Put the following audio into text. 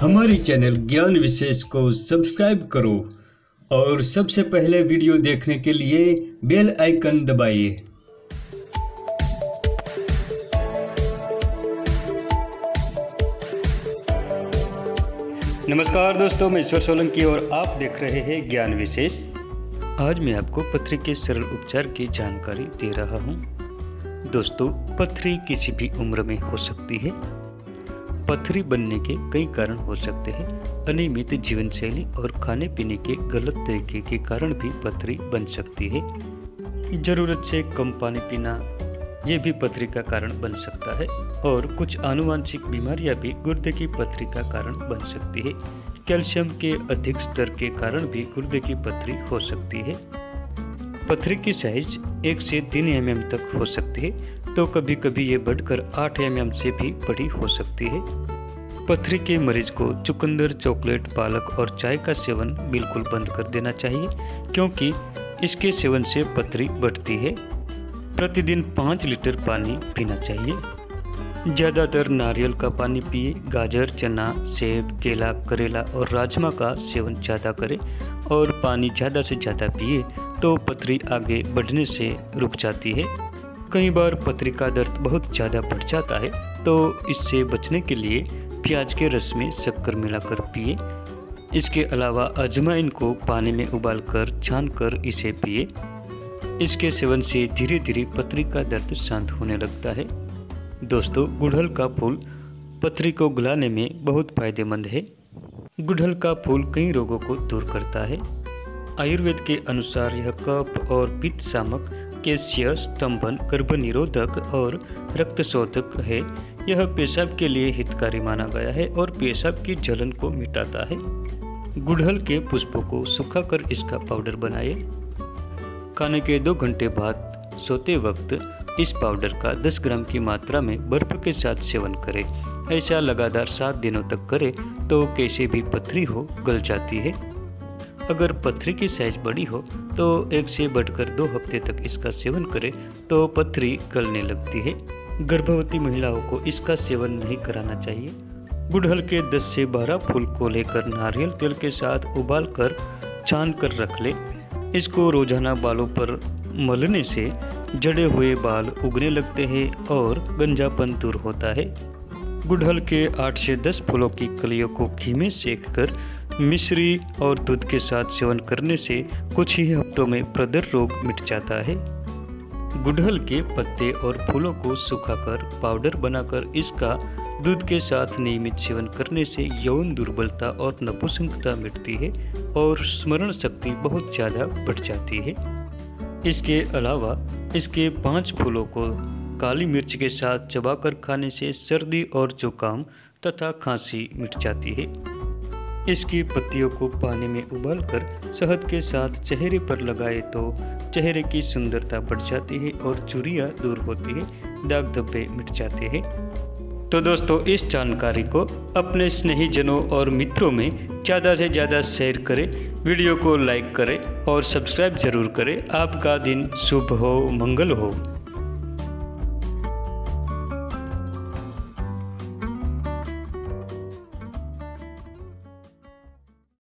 हमारे चैनल ज्ञान विशेष को सब्सक्राइब करो और सबसे पहले वीडियो देखने के लिए बेल आइकन दबाइए। नमस्कार दोस्तों, मैं ईश्वर सोलंकी और आप देख रहे हैं ज्ञान विशेष। आज मैं आपको पथरी के सरल उपचार की जानकारी दे रहा हूँ। दोस्तों पथरी किसी भी उम्र में हो सकती है पथरी बनने के कई कारण हो सकते हैं। अनियमित जीवन शैली और खाने पीने के गलत तरीके के कारण भी पथरी बन सकती है। ज़रूरत से कम पानी पीना, ये भी पथरी का कारण बन सकता है और कुछ आनुवांशिक बीमारियाँ भी गुर्दे की पथरी का कारण बन सकती है। कैल्शियम के अधिक स्तर के कारण भी गुर्दे की पथरी हो सकती है। पथरी की साइज़ एक से तीन एम तक हो सकती है तो कभी कभी ये बढ़कर आठ एम से भी बड़ी हो सकती है। पथरी के मरीज़ को चुकंदर, चॉकलेट, पालक और चाय का सेवन बिल्कुल बंद कर देना चाहिए, क्योंकि इसके सेवन से पथरी बढ़ती है। प्रतिदिन पाँच लीटर पानी पीना चाहिए। ज़्यादातर नारियल का पानी पिए, गाजर, चना, सेब, केला, करेला और राजमा का सेवन ज़्यादा करें और पानी ज़्यादा से ज़्यादा पिए तो पथरी आगे बढ़ने से रुक जाती है। कई बार पथरी का दर्द बहुत ज़्यादा बढ़ जाता है तो इससे बचने के लिए प्याज के रस में शक्कर मिलाकर पिए। इसके अलावा अजवाइन को पानी में उबालकर छान कर इसे पिए। इसके सेवन से धीरे धीरे पथरी का दर्द शांत होने लगता है। दोस्तों, गुड़हल का फूल पथरी को गलाने में बहुत फ़ायदेमंद है। गुड़हल का फूल कई रोगों को दूर करता है। आयुर्वेद के अनुसार यह कफ और पित्त शामक केशिय स्तंभन गर्भ निरोधक और रक्त शोधक है। यह पेशाब के लिए हितकारी माना गया है और पेशाब की जलन को मिटाता है। गुड़हल के पुष्पों को सुखाकर इसका पाउडर बनाए। खाने के दो घंटे बाद सोते वक्त इस पाउडर का 10 ग्राम की मात्रा में बर्फ़ के साथ सेवन करें। ऐसा लगातार सात दिनों तक करें तो कैसे भी पथरी हो, गल जाती है। अगर पथरी की साइज़ बड़ी हो तो एक से बढ़कर दो हफ़्ते तक इसका सेवन करें तो पथरी गलने लगती है। गर्भवती महिलाओं को इसका सेवन नहीं कराना चाहिए। गुड़हल के 10 से 12 फूल को लेकर नारियल तेल के साथ उबाल कर छान कर रख ले। इसको रोज़ाना बालों पर मलने से जड़े हुए बाल उगने लगते हैं और गंजापन दूर होता है। गुड़हल के 8 से 10 फूलों की कलियों को घी में सेक कर मिश्री और दूध के साथ सेवन करने से कुछ ही हफ्तों में प्रदर रोग मिट जाता है। गुड़हल के पत्ते और फूलों को सुखाकर पाउडर बनाकर इसका दूध के साथ नियमित सेवन करने से यौन दुर्बलता और नपुंसकता मिटती है और स्मरण शक्ति बहुत ज़्यादा बढ़ जाती है। इसके अलावा इसके पाँच फूलों को काली मिर्च के साथ चबाकर खाने से सर्दी और जुकाम तथा खांसी मिट जाती है। इसकी पत्तियों को पानी में उबालकर शहद के साथ चेहरे पर लगाए तो चेहरे की सुंदरता बढ़ जाती है और चुरिया दूर होती है दाग धब्बे मिट जाते हैं। तो दोस्तों, इस जानकारी को अपने स्नेहीजनों और मित्रों में ज़्यादा से ज़्यादा शेयर करें, वीडियो को लाइक करें और सब्सक्राइब ज़रूर करें। आपका दिन शुभ हो, मंगल हो।